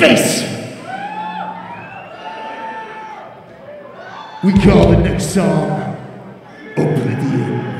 face. We call the next song Oblivion.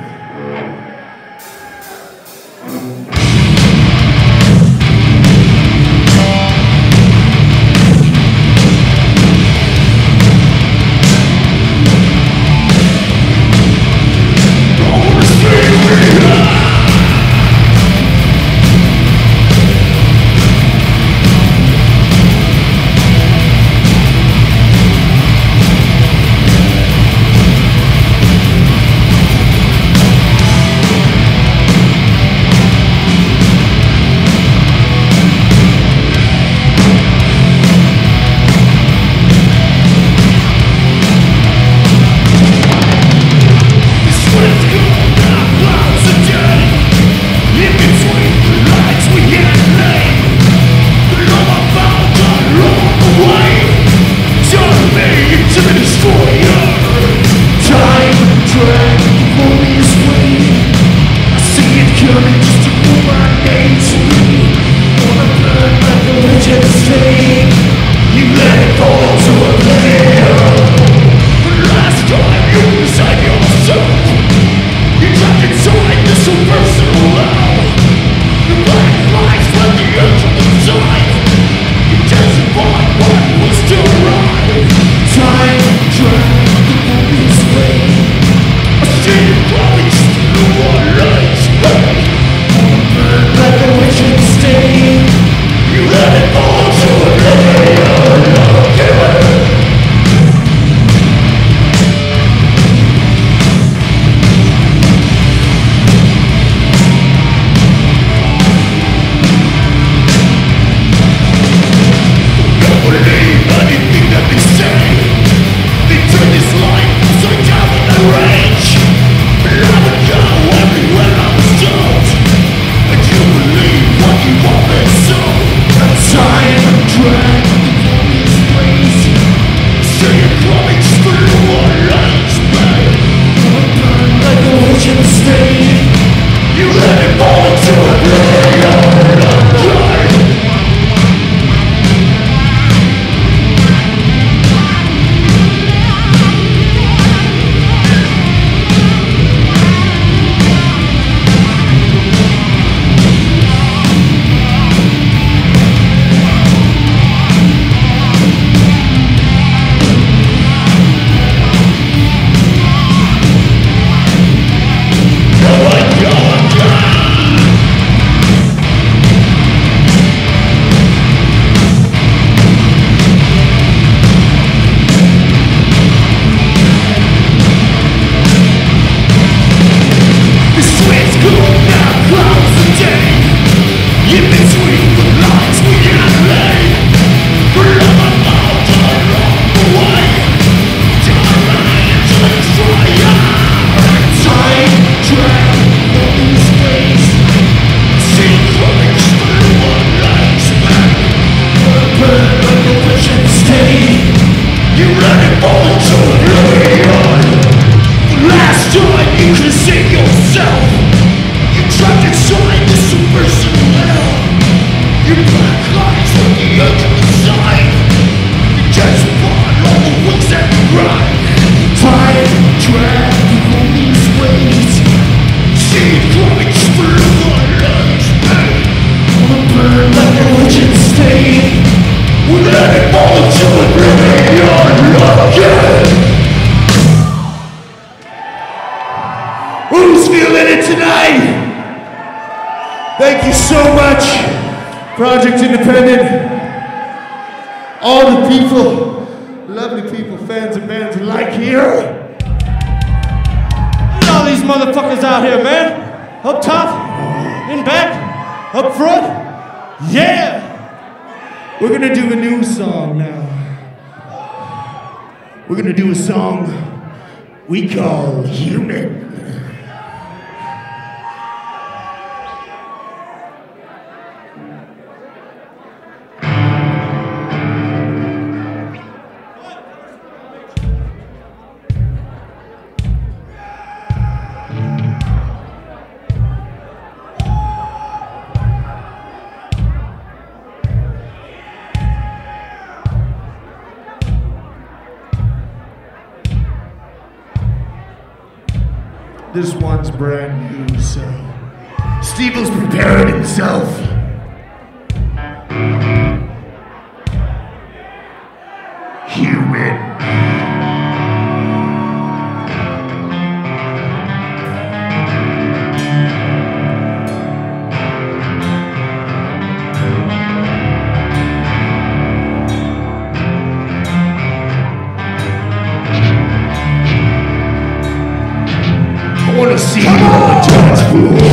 all Who's feeling it tonight? Thank you so much, Project Independent. All the people, lovely people, fans and bands alike here all these motherfuckers out here, man. Up top, in back, up front. Yeah! We're gonna do a new song now. We're gonna do a song we call Human. This one's brand new, so Stevel's prepared himself. see what a transform.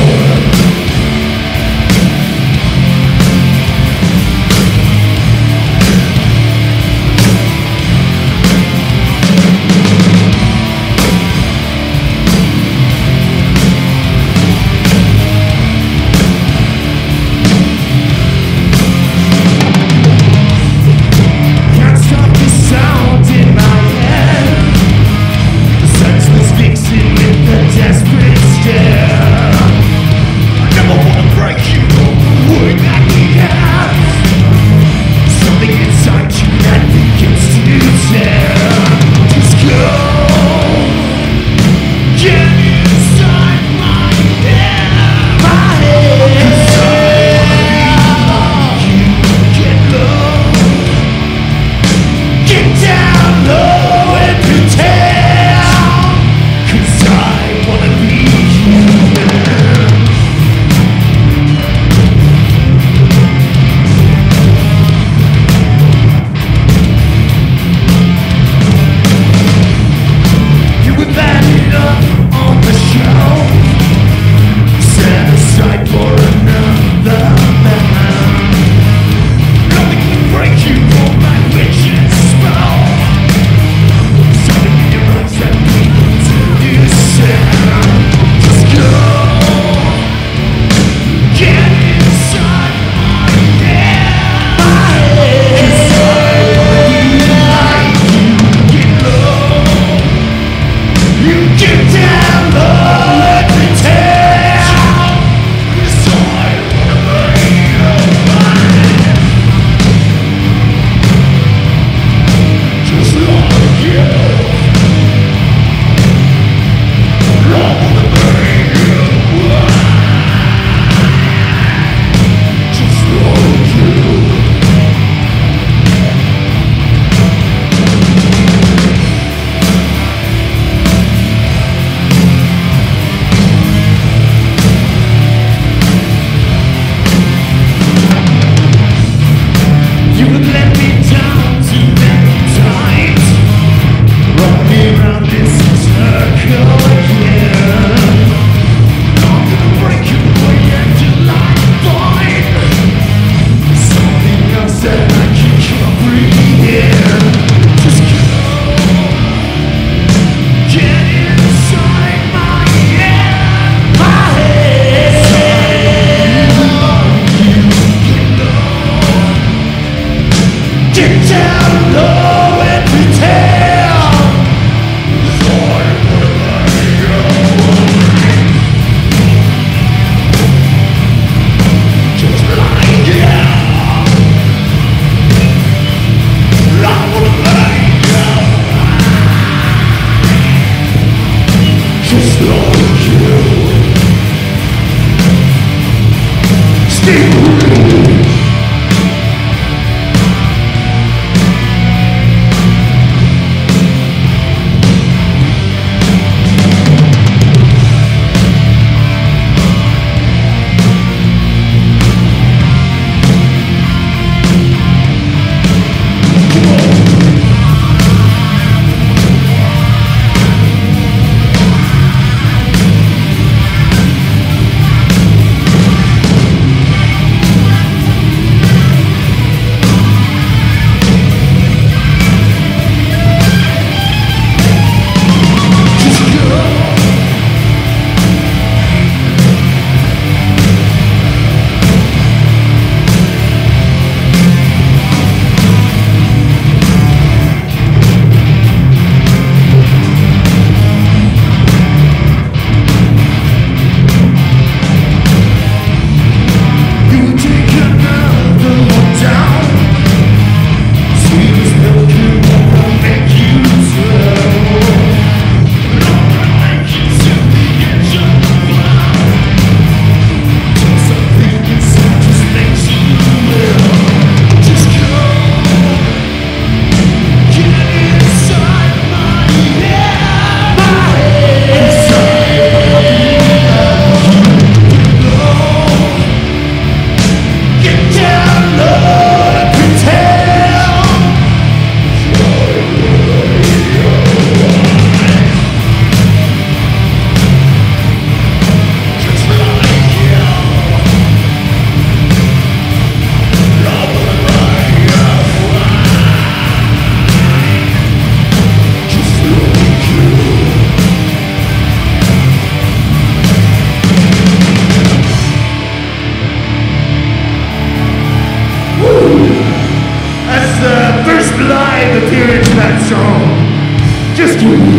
next week.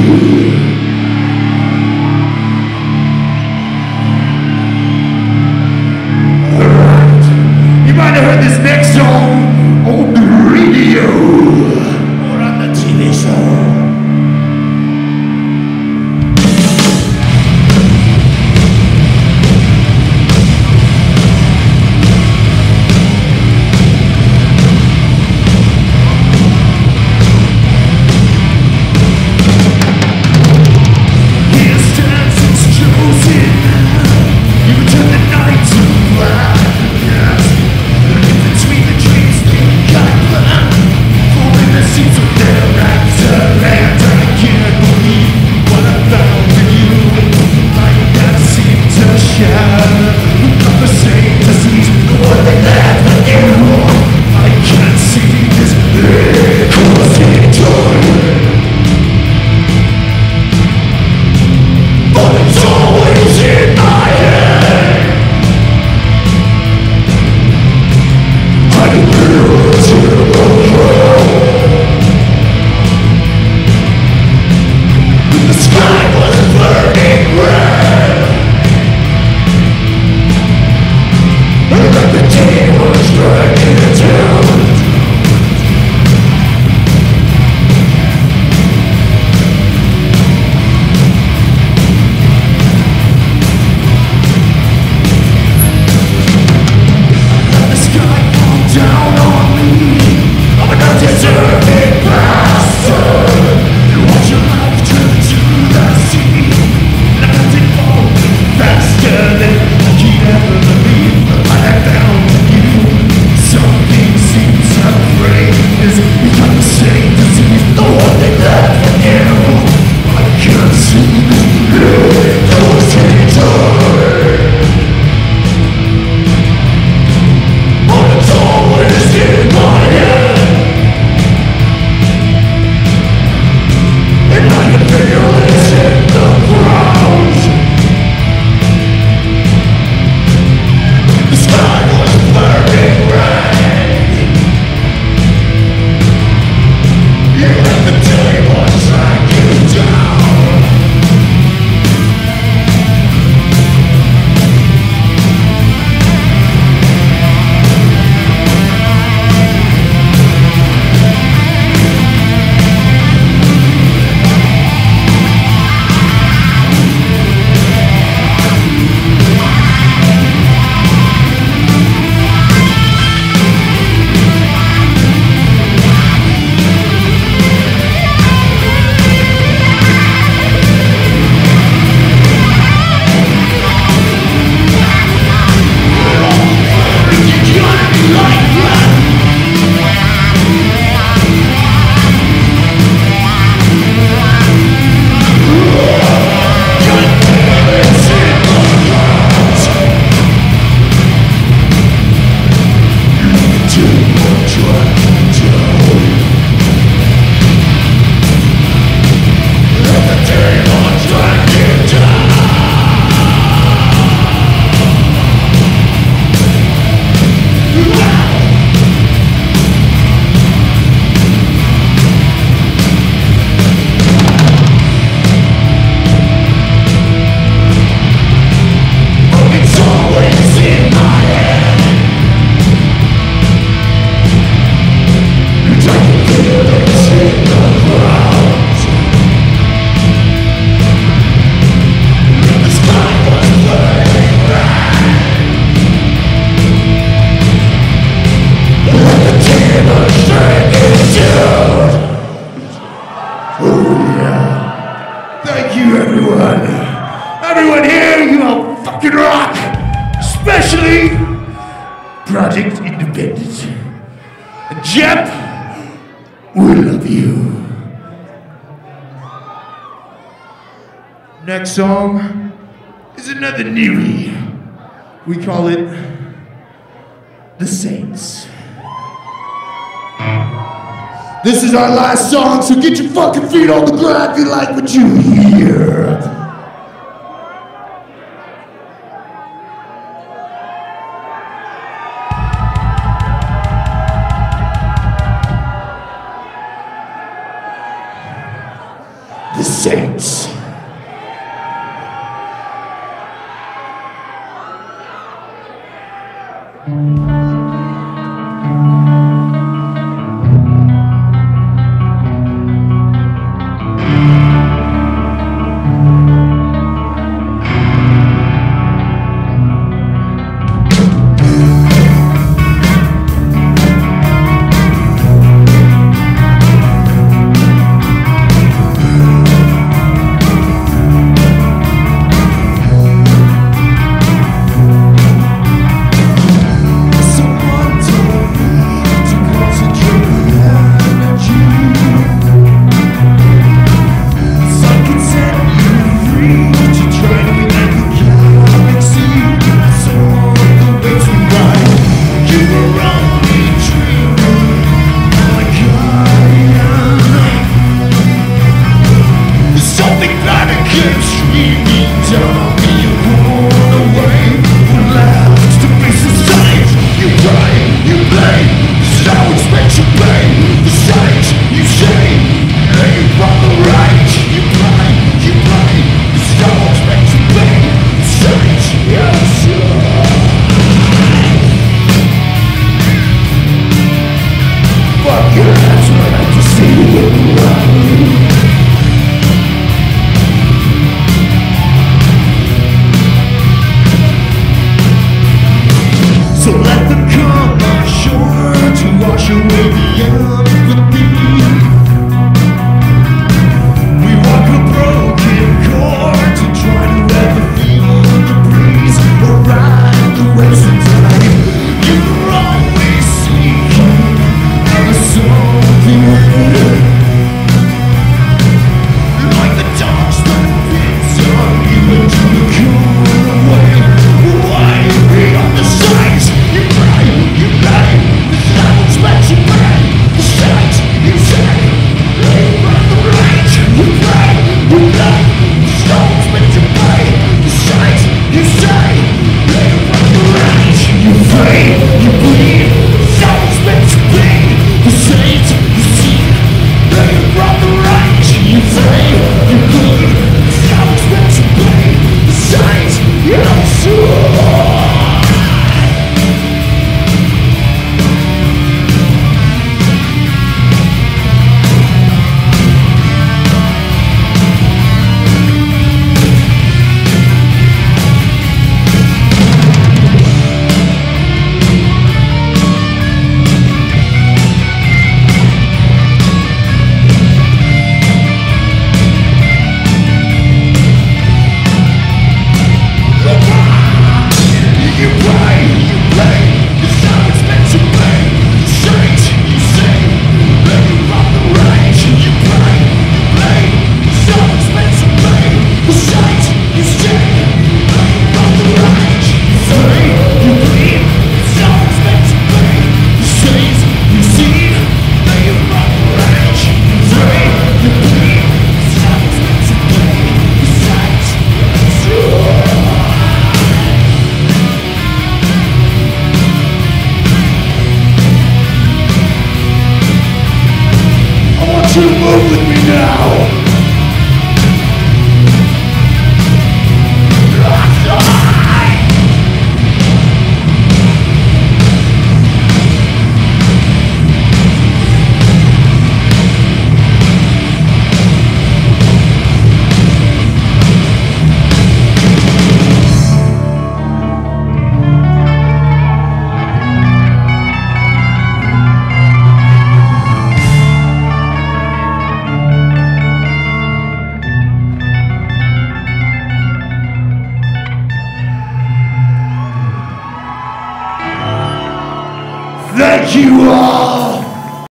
song is another newbie. We call it The Saints. This is our last song, so get your fucking feet on the ground if you like what you hear.